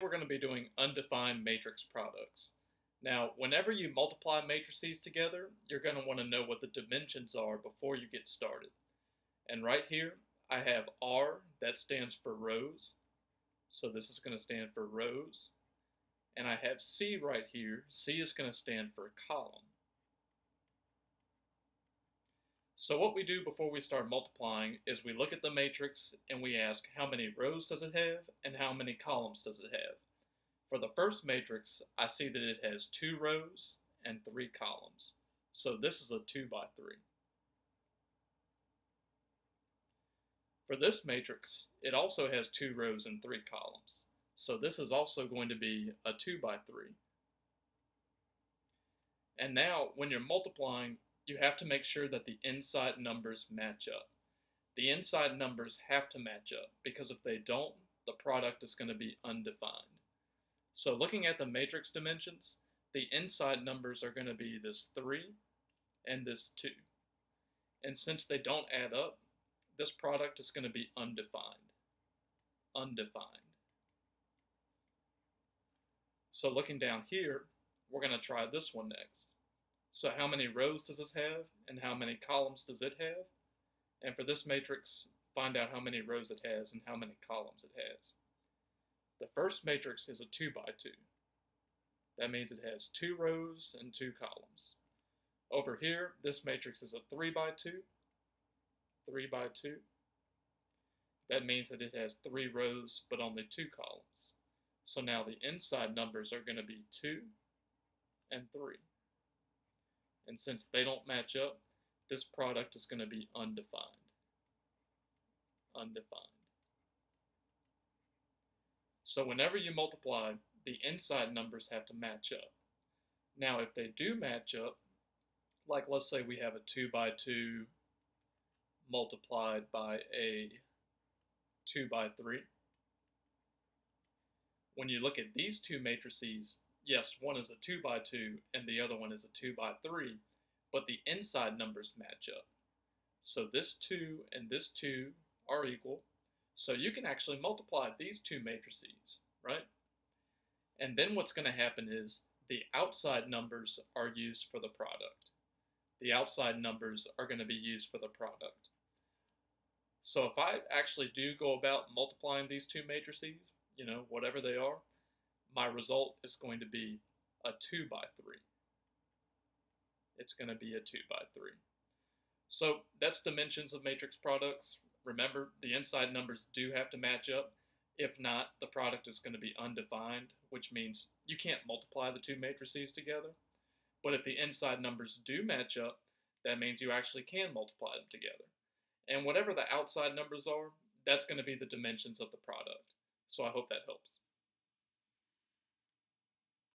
we're going to be doing undefined matrix products. Now, whenever you multiply matrices together, you're going to want to know what the dimensions are before you get started. And right here, I have R, that stands for rows. So this is going to stand for rows. And I have C right here. C is going to stand for column. So what we do before we start multiplying is we look at the matrix and we ask how many rows does it have and how many columns does it have. For the first matrix, I see that it has two rows and three columns. So this is a 2 by 3. For this matrix, it also has two rows and three columns. So this is also going to be a 2 by 3. And now, when you're multiplying, you have to make sure that the inside numbers match up. The inside numbers have to match up because if they don't, the product is going to be undefined. So looking at the matrix dimensions, the inside numbers are going to be this 3 and this 2. And since they don't add up, this product is going to be undefined. Undefined. So looking down here, we're going to try this one next. So how many rows does this have, and how many columns does it have? And for this matrix, find out how many rows it has and how many columns it has. The first matrix is a 2 by 2. That means it has two rows and two columns. Over here, this matrix is a 3 by 2, 3 by 2. That means that it has three rows but only two columns. So now the inside numbers are going to be 2 and 3. And since they don't match up, this product is going to be undefined. Undefined. So whenever you multiply, the inside numbers have to match up. Now if they do match up, like let's say we have a 2 by 2 multiplied by a 2 by 3. When you look at these two matrices, yes, one is a 2 by 2 and the other one is a 2 by 3, but the inside numbers match up. So this 2 and this 2 are equal. So you can actually multiply these two matrices, right? And then what's going to happen is the outside numbers are used for the product. The outside numbers are going to be used for the product. So if I actually do go about multiplying these two matrices, you know, whatever they are, my result is going to be a 2 by 3. It's going to be a 2 by 3. So that's dimensions of matrix products. Remember, the inside numbers do have to match up. If not, the product is going to be undefined, which means you can't multiply the two matrices together. But if the inside numbers do match up, that means you actually can multiply them together. And whatever the outside numbers are, that's going to be the dimensions of the product. So I hope that helps.